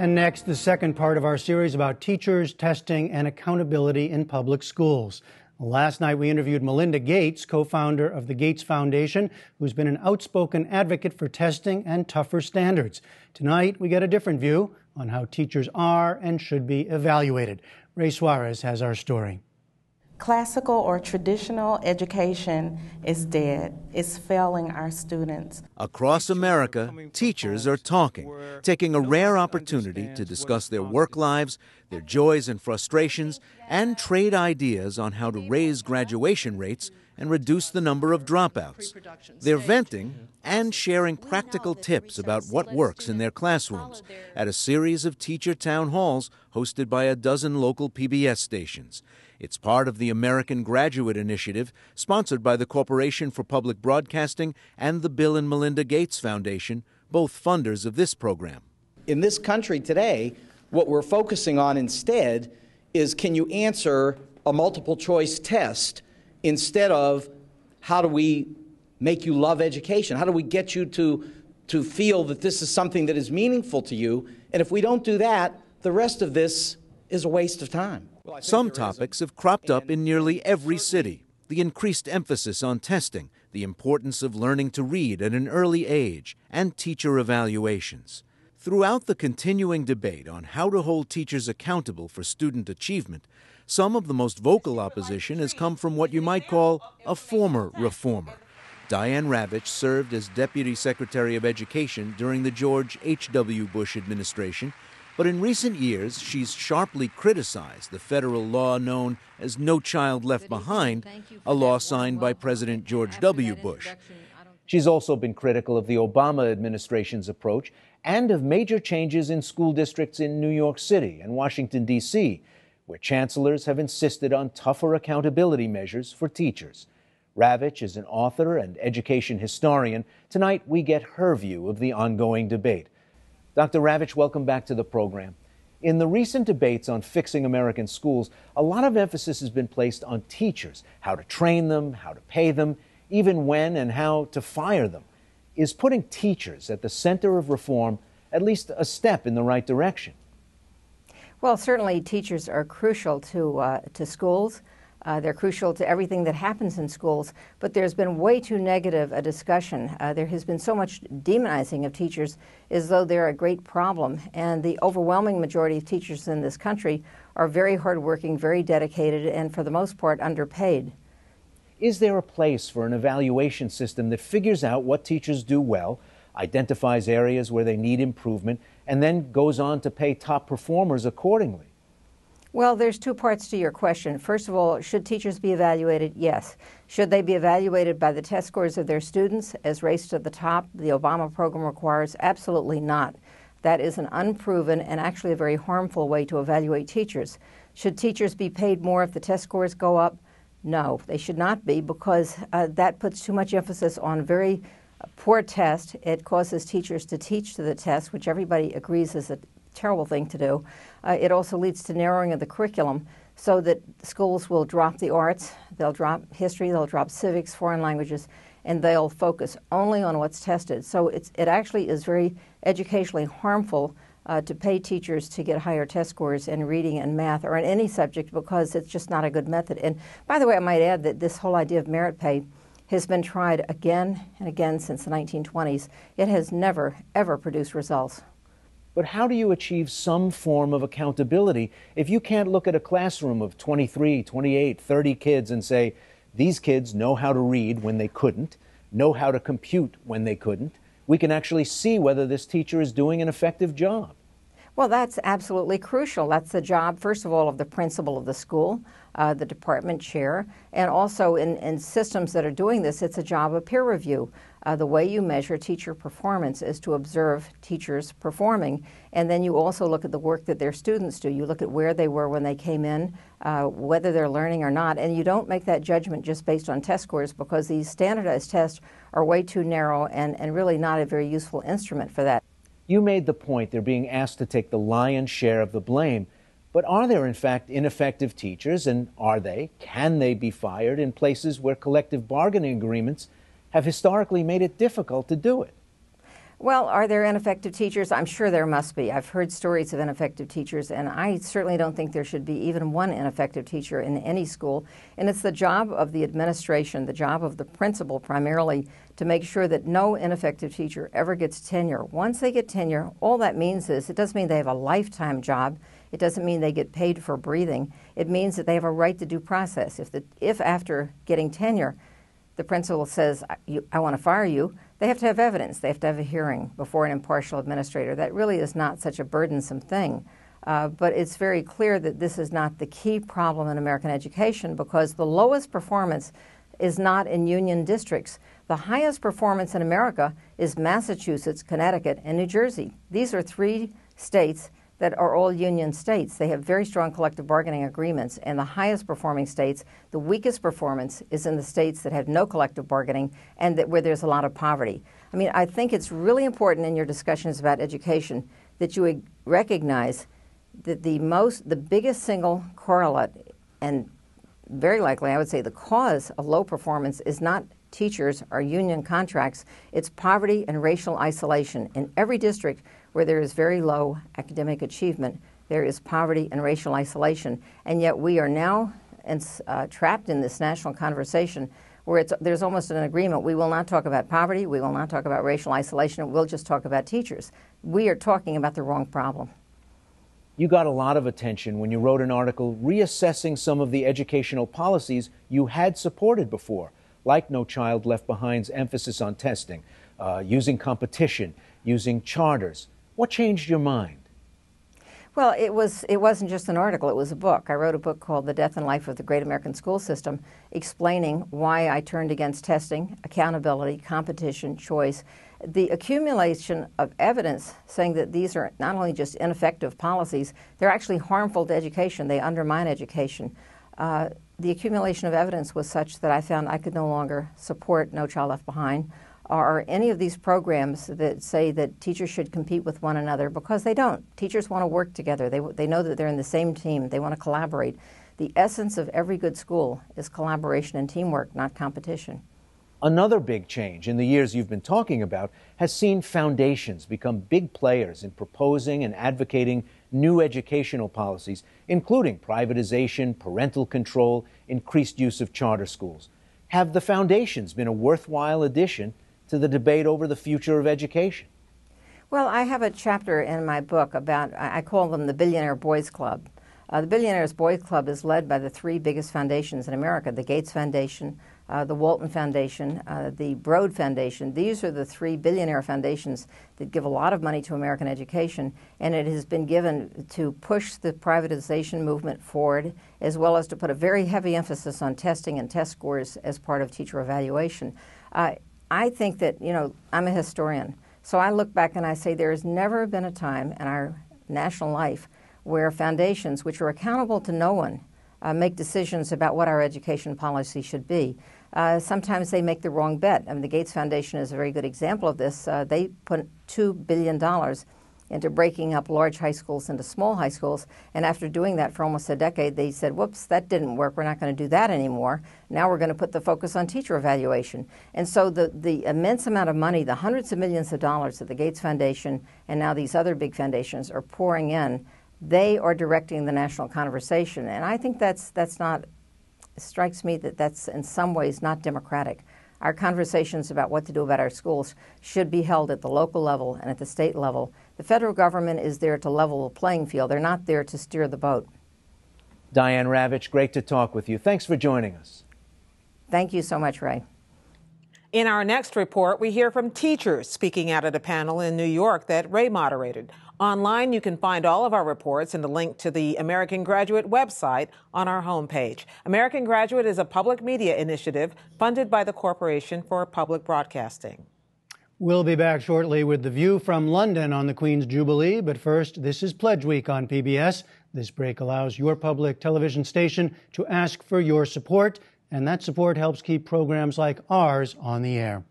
And next, the second part of our series about teachers, testing, and accountability in public schools. Last night, we interviewed Melinda Gates, co founder of the Gates Foundation, who's been an outspoken advocate for testing and tougher standards. Tonight, we get a different view on how teachers are and should be evaluated. Ray Suarez has our story. Classical or traditional education is dead. It's failing our students. Across America, teachers are talking, taking a rare opportunity to discuss their work lives, their joys and frustrations, and trade ideas on how to raise graduation rates and reduce the number of dropouts. They're venting and sharing practical tips about what works in their classrooms at a series of teacher town halls hosted by a dozen local PBS stations. It's part of the American Graduate Initiative, sponsored by the Corporation for Public Broadcasting and the Bill and Melinda Gates Foundation, both funders of this program. In this country today, what we're focusing on instead is can you answer a multiple choice test instead of how do we make you love education? How do we get you to, to feel that this is something that is meaningful to you? And if we don't do that, the rest of this is a waste of time. Some topics have cropped up in nearly every city the increased emphasis on testing, the importance of learning to read at an early age, and teacher evaluations. Throughout the continuing debate on how to hold teachers accountable for student achievement, some of the most vocal opposition has come from what you might call a former reformer. Diane Ravitch served as Deputy Secretary of Education during the George H.W. Bush administration but in recent years, she's sharply criticized the federal law known as No Child Left Behind, a law signed by President George W. Bush. She's also been critical of the Obama administration's approach and of major changes in school districts in New York City and Washington, D.C., where chancellors have insisted on tougher accountability measures for teachers. Ravitch is an author and education historian. Tonight, we get her view of the ongoing debate. Dr. Ravitch, welcome back to the program. In the recent debates on fixing American schools, a lot of emphasis has been placed on teachers, how to train them, how to pay them, even when and how to fire them. Is putting teachers at the center of reform at least a step in the right direction? Well, certainly teachers are crucial to, uh, to schools. Uh, they're crucial to everything that happens in schools, but there's been way too negative a discussion. Uh, there has been so much demonizing of teachers as though they're a great problem, and the overwhelming majority of teachers in this country are very hardworking, very dedicated, and for the most part underpaid. Is there a place for an evaluation system that figures out what teachers do well, identifies areas where they need improvement, and then goes on to pay top performers accordingly? Well, there's two parts to your question. First of all, should teachers be evaluated? Yes. Should they be evaluated by the test scores of their students as race to the top the Obama program requires? Absolutely not. That is an unproven and actually a very harmful way to evaluate teachers. Should teachers be paid more if the test scores go up? No, they should not be because uh, that puts too much emphasis on very poor test. It causes teachers to teach to the test, which everybody agrees is a terrible thing to do. Uh, it also leads to narrowing of the curriculum so that schools will drop the arts, they'll drop history, they'll drop civics, foreign languages, and they'll focus only on what's tested. So it's, it actually is very educationally harmful uh, to pay teachers to get higher test scores in reading and math or in any subject because it's just not a good method. And by the way, I might add that this whole idea of merit pay has been tried again and again since the 1920s. It has never, ever produced results. But how do you achieve some form of accountability if you can't look at a classroom of 23, 28, 30 kids and say, these kids know how to read when they couldn't, know how to compute when they couldn't? We can actually see whether this teacher is doing an effective job. Well, that's absolutely crucial. That's the job, first of all, of the principal of the school, uh, the department chair, and also in, in systems that are doing this, it's a job of peer review. Uh, the way you measure teacher performance is to observe teachers performing, and then you also look at the work that their students do. You look at where they were when they came in, uh, whether they're learning or not, and you don't make that judgment just based on test scores because these standardized tests are way too narrow and, and really not a very useful instrument for that. You made the point they're being asked to take the lion's share of the blame. But are there, in fact, ineffective teachers, and are they, can they be fired in places where collective bargaining agreements have historically made it difficult to do it. Well, are there ineffective teachers? I'm sure there must be. I've heard stories of ineffective teachers, and I certainly don't think there should be even one ineffective teacher in any school. And it's the job of the administration, the job of the principal primarily, to make sure that no ineffective teacher ever gets tenure. Once they get tenure, all that means is it doesn't mean they have a lifetime job. It doesn't mean they get paid for breathing. It means that they have a right to due process. If, the, if after getting tenure, the principal says, I, I want to fire you, they have to have evidence. They have to have a hearing before an impartial administrator. That really is not such a burdensome thing. Uh, but it's very clear that this is not the key problem in American education because the lowest performance is not in union districts. The highest performance in America is Massachusetts, Connecticut, and New Jersey. These are three states that are all union states. They have very strong collective bargaining agreements, and the highest performing states, the weakest performance is in the states that have no collective bargaining and that, where there's a lot of poverty. I mean, I think it's really important in your discussions about education that you recognize that the most, the biggest single correlate, and very likely I would say the cause of low performance is not teachers or union contracts, it's poverty and racial isolation. In every district, where there is very low academic achievement, there is poverty and racial isolation. And yet we are now uh, trapped in this national conversation where there's almost an agreement. We will not talk about poverty, we will not talk about racial isolation, we'll just talk about teachers. We are talking about the wrong problem. You got a lot of attention when you wrote an article reassessing some of the educational policies you had supported before, like No Child Left Behind's emphasis on testing, uh, using competition, using charters. What changed your mind? Well, it was it wasn't just an article, it was a book. I wrote a book called The Death and Life of the Great American School System, explaining why I turned against testing, accountability, competition, choice, the accumulation of evidence saying that these are not only just ineffective policies, they're actually harmful to education, they undermine education. Uh, the accumulation of evidence was such that I found I could no longer support No Child Left Behind are any of these programs that say that teachers should compete with one another because they don't. Teachers want to work together. They, they know that they're in the same team. They want to collaborate. The essence of every good school is collaboration and teamwork, not competition. Another big change in the years you've been talking about has seen foundations become big players in proposing and advocating new educational policies, including privatization, parental control, increased use of charter schools. Have the foundations been a worthwhile addition to the debate over the future of education? Well, I have a chapter in my book about, I call them the Billionaire Boys Club. Uh, the Billionaires Boys Club is led by the three biggest foundations in America the Gates Foundation, uh, the Walton Foundation, uh, the Broad Foundation. These are the three billionaire foundations that give a lot of money to American education, and it has been given to push the privatization movement forward, as well as to put a very heavy emphasis on testing and test scores as part of teacher evaluation. Uh, I think that, you know, I'm a historian. So I look back and I say there has never been a time in our national life where foundations, which are accountable to no one, uh, make decisions about what our education policy should be. Uh, sometimes they make the wrong bet. I mean, the Gates Foundation is a very good example of this. Uh, they put $2 billion into breaking up large high schools into small high schools. And after doing that for almost a decade, they said, whoops, that didn't work. We're not going to do that anymore. Now we're going to put the focus on teacher evaluation. And so the, the immense amount of money, the hundreds of millions of dollars that the Gates Foundation and now these other big foundations are pouring in, they are directing the national conversation. And I think that's, that's not, strikes me that that's in some ways not democratic. Our conversations about what to do about our schools should be held at the local level and at the state level. The federal government is there to level the playing field. They're not there to steer the boat. Diane Ravitch, great to talk with you. Thanks for joining us. Thank you so much, Ray. In our next report, we hear from teachers speaking out at a panel in New York that Ray moderated. Online, you can find all of our reports and a link to the American Graduate website on our homepage. American Graduate is a public media initiative funded by the Corporation for Public Broadcasting. We'll be back shortly with the view from London on the Queen's Jubilee, but first, this is Pledge Week on PBS. This break allows your public television station to ask for your support, and that support helps keep programs like ours on the air.